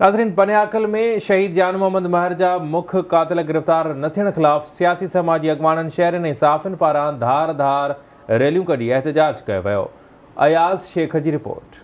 नाज़रीन पनियाकल में शहीद जान मोहम्मद महर जा मुख्य कातिल गिरफ़्तार न थियण ख़िलाफ़ सियासी समाजी अॻवाननि शहरनि ऐं साफ़िन पारां धार धार रैलियूं कढी एहतजाज कयो वियो। अयाज़ शेख जी रिपोर्ट।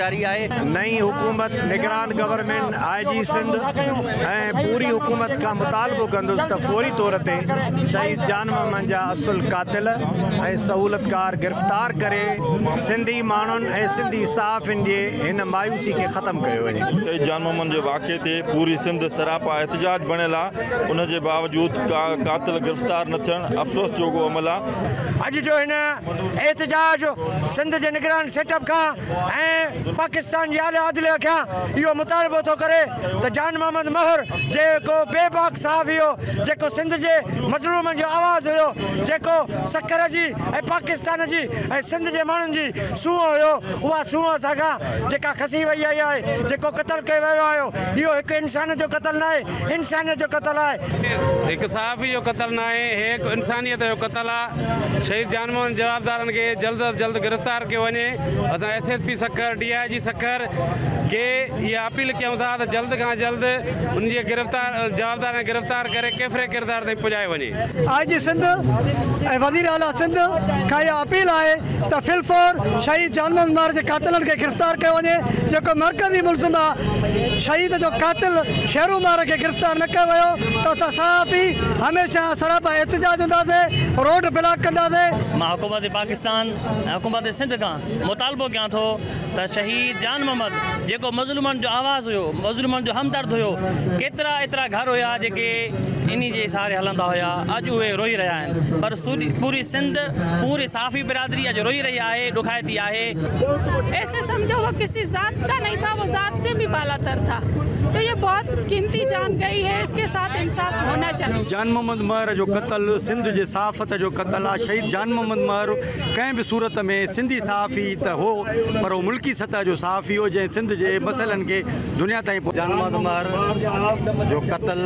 जारी आहे नई हुकूमत निगरान गवर्नमेंट आई जी सिंध ऐं पूरी हुकूमत खां मुतालबो कंदुसि त फौरी तौर ते शहीद जान मोहम्मद जा असुल कातिल ऐं सहूलतकार गिरफ़्तार करे। सिंधी माण्हुनि ऐं सिंधी सहाफ़िन जे हिन मायूसी खे ख़तमु कयो वञे। शहीद जान मोहम्मद जे वाक़े ते पूरी सिंध सरापा एहतजाज बणियल आहे उन बावजूदि का कातिल गिरफ़्तार न थियणु अफ़सोस जोॻो अमल आहे अॼु जो हिन एहतजाज सिंध जे निगरान सेटअप खां ऐं पाकिस्तान आला आदिले खां इहो मुतालबो थो करे। त जान मोहम्मद महर, जेको बेबाक सहाफ़ी हो जेको सिंध जे मज़लूमनि जो आवाज़ हुयो, जेको सकर जी पाकिस्तान जी सिंध जे माण्हुनि जी सूंहं हुयो, उहा सूंहं असांखां जेका खसी वई आई आहे, जेको क़तलु कयो वियो आहे इंसान जो क़तलु न इंसानियत जो क़तलु आहे। हिकु सहाफ़ी जो क़तलु न आहे इंसानियत जो क़तलु आहे। शहीद जानमोहन जवाबदारनि खे जल्द अज जल्द गिरफ़्तार कयो वञे। असां S S P Sukkur D I Sukkur खे इहा अपील कयूं था? त जल्द खां जल्द उन जे गिरफ़्तार जवाबदार गिरफ़्तार करे केतिरे किरदार ताईं पुॼाए वञे आई जी सिंध ऐं वज़ीर आला सिंध खां इहा अपील आहे त फिलफोर शहीद जानमन मार जे कातिलनि खे गिरफ़्तार कयो वञे। जेको मरकज़ी मुल्ज़िम आहे शहीद जो कातिल शेरू मार खे गिरफ़्तार न कयो वियो त असां सहाफ़ी हमेशह सरापा एहतजाज हूंदासीं रोड ब्लॉक कंदासीं। माँ हुकूमत पाकिस्तान ऐं हुकूमत सिंध खां मुतालबो कयां त शहीद जान मोहम्मद, जेको मज़लूमनि जो आवाज़ हो मज़लूमनि जो हमदर्द हुयो, केतिरा एतिरा घर हुआ जेके इन जे सहारे हलंदा हुया, अॼु उहे रोई रहा आहिनि। पर पूरी सिंध, पूरी साफ़ी बिरादरी अॼु रोई रही आहे ॾुखाइती आहे। ऐसे समझो वो किसी जात का नहीं था, वो जात से भी था। तो ये बहुत कीमती जान गई है इसके साथ इंसाफ होना चाहिए। जान मोहम्मद महर जो क़तल सिंध जे सहाफ़त जो क़तल आहे शहीद जान मोहम्मद महर कंहिं बि सूरत में सिंधी सहाफ़ी त हो पर उहो मुल्की सतह जो सहाफ़ी हो जंहिं सिंध जे मसइलनि खे दुनिया ताईं जान मोहम्मद महर जो क़तल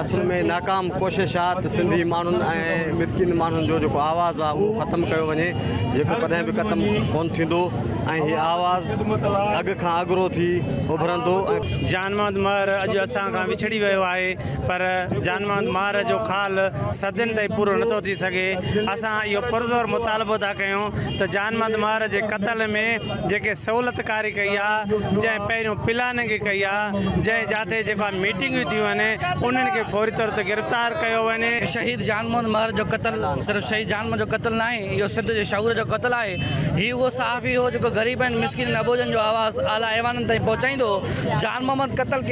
असुल में नाकाम कोशिश आहे त सिंधी माण्हुनि ऐं मिसकिन माण्हुनि जो जेको आवाज़ु आहे उहो ख़तमु कयो वञे। जेको कॾहिं बि ख़तमु कोन थींदो ऐं हीअ आवाज़ अॻ खां अॻिरो थी उभरंदो ऐं जान मोहम्मद महर अॼु असां विछड़ी वियो आहे, पर जान मोहम्मद महर जो ख़ाल सदियुनि ताईं पूरो नथो थी सघे। असां इहो पुरज़ोर मुतालबो था कयूं त जान मोहम्मद महर जे क़तल में जेके सहूलियतकारी कई आहे जंहिं पहिरियों प्लानिंग कई आहे जंहिं जिते जेका मीटिंगियूं थियूं खे फौरी तौर ते गिरफ़्तार कयो वञे। शहीद जान मोहम्मद महर जो क़तल, सिर्फ़ु शहीद जान मोहम्मद जो क़तल न आहे इहो सिंध जे शहूर जो क़तल आहे। हीउ उहो सहाफ़ी हो जेको ग़रीब आहिनि, मिसकिन अबोजन जो आवाज़ आला ऐवाननि ताईं पहुचाईंदो। जान मोहम्मद क़तल